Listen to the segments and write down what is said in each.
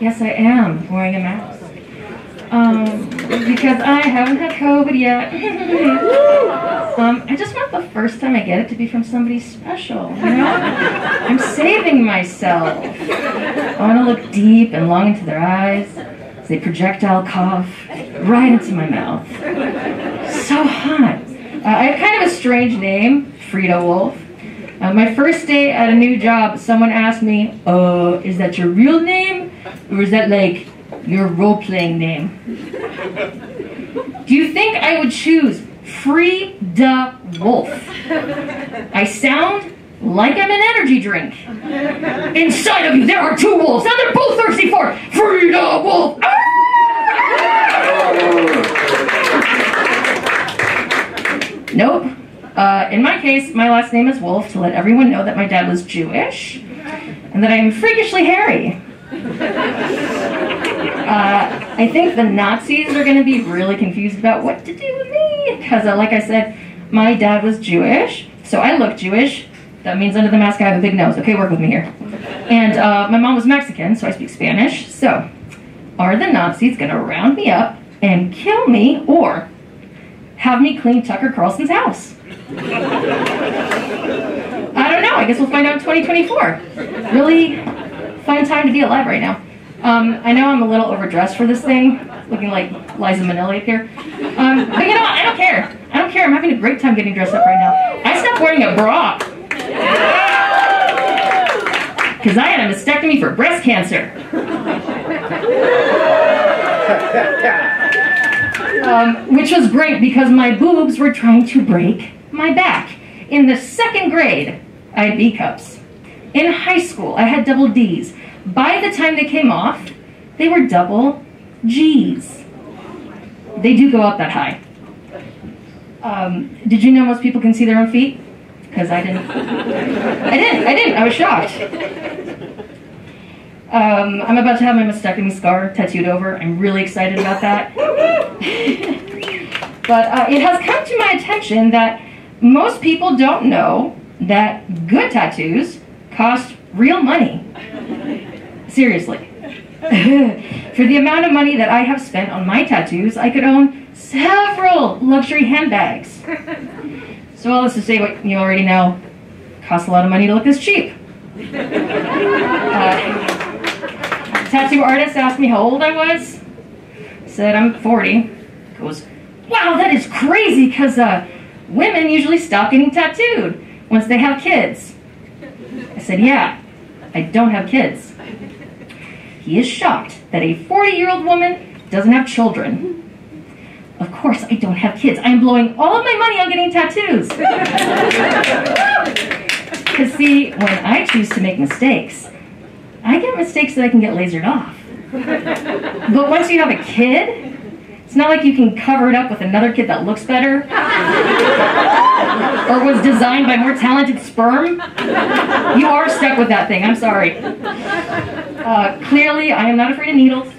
Yes, I am wearing a mask. Um, because I haven't had COVID yet. um, I just want the first time I get it to be from somebody special, you know? I'm saving myself. I want to look deep and long into their eyes as they projectile cough right into my mouth. So hot. Uh, I have kind of a strange name, Fryda Wolff. Uh, my first day at a new job, someone asked me, uh, is that your real name? Or is that like your role-playing name. Do you think I would choose Free Fryda Wolff? I sound like I'm an energy drink. Inside of you, there are two wolves, and they're both thirsty for Free Fryda Wolff. Ah! Nope. Uh, in my case, my last name is Wolff to let everyone know that my dad was Jewish and that I am freakishly hairy. Uh, I think the Nazis are going to be really confused about what to do with me because, uh, like I said, my dad was Jewish, so I look Jewish. That means under the mask I have a big nose. Okay, work with me here. And uh, my mom was Mexican, so I speak Spanish. So, are the Nazis going to round me up and kill me, or have me clean Tucker Carlson's house? I don't know. I guess we'll find out in 2024. Really fun time to be alive right now. Um, I know I'm a little overdressed for this thing, looking like Liza Minnelli up here. Um, but you know? I don't care. I don't care. I'm having a great time getting dressed up right now. I stopped wearing a bra. Because I had a mastectomy for breast cancer. Um, which was great because my boobs were trying to break my back. In the second grade, I had B cups. In high school, I had double D's. By the time they came off, they were double G's. They do go up that high. Um, did you know most people can see their own feet? Because I didn't. I didn't. I didn't. I was shocked. Um, I'm about to have my mastectomy scar tattooed over. I'm really excited about that. but uh, it has come to my attention that most people don't know that good tattoos cost real money. Seriously. For the amount of money that I have spent on my tattoos, I could own several luxury handbags. So all this to say what you already know, costs a lot of money to look this cheap. Uh, tattoo artist asked me how old I was. said I'm 40. Goes, wow, that is crazy because uh, women usually stop getting tattooed once they have kids. I said, yeah, I don't have kids. He is shocked that a 40 year old woman doesn't have children. Of course, I don't have kids. I am blowing all of my money on getting tattoos. Because, see, when I choose to make mistakes, I get mistakes that I can get lasered off. But once you have a kid, it's not like you can cover it up with another kid that looks better or was designed by more talented sperm. You are stuck with that thing. I'm sorry. Uh, clearly, I am not afraid of needles,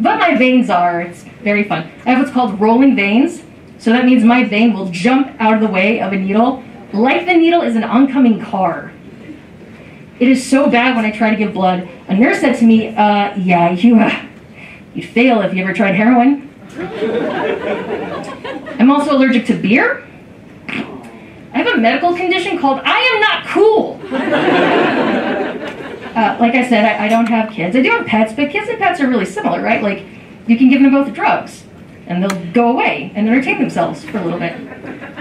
but my veins are. It's very fun. I have what's called rolling veins. So that means my vein will jump out of the way of a needle like the needle is an oncoming car. It is so bad when I try to give blood. A nurse said to me, uh, yeah, you, uh, you'd fail if you ever tried heroin. I'm also allergic to beer. I have a medical condition called I am not cool. Uh, like I said, I, I, don't have kids. I do have pets, but kids and pets are really similar, right? Like, you can give them both drugs, and they'll go away and entertain themselves for a little bit.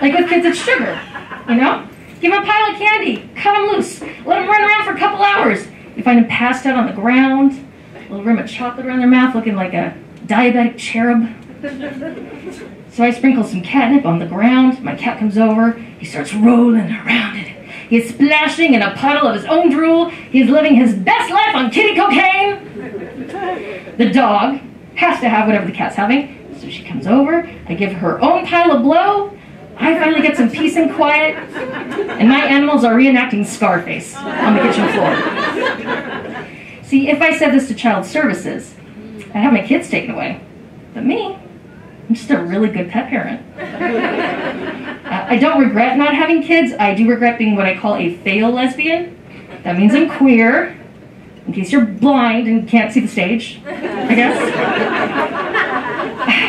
Like with kids, it's sugar, you know? Give them a pile of candy, cut them loose, let them run around for a couple hours. You find them passed out on the ground, a little rim of chocolate around their mouth, looking like a diabetic cherub. So I sprinkle some catnip on the ground. My cat comes over. He starts rolling around it. He is splashing in a puddle of his own drool. He is living his best life on kitty cocaine. The dog has to have whatever the cat's having. So she comes over. I give her own pile of blow. I finally get some peace and quiet. And my animals are reenacting Scarface on the kitchen floor. See, if I said this to child services, I'd have my kids taken away. But me, I'm just a really good pet parent. uh, I don't regret not having kids. I do regret being what I call a fail lesbian. That means I'm queer. in case you're blind and can't see the stage, I guess.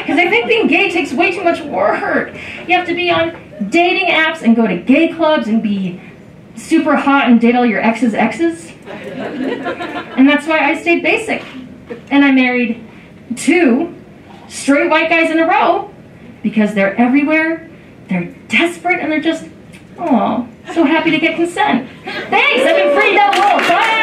Because I think being gay takes way too much work. You have to be on dating apps and go to gay clubs and be super hot and date all your exes' exes. And that's why I stayed basic. And I married two straight white guys in a row because they're everywhere, they're desperate, and they're just, oh, so happy to get consent. Thanks, I've been freed!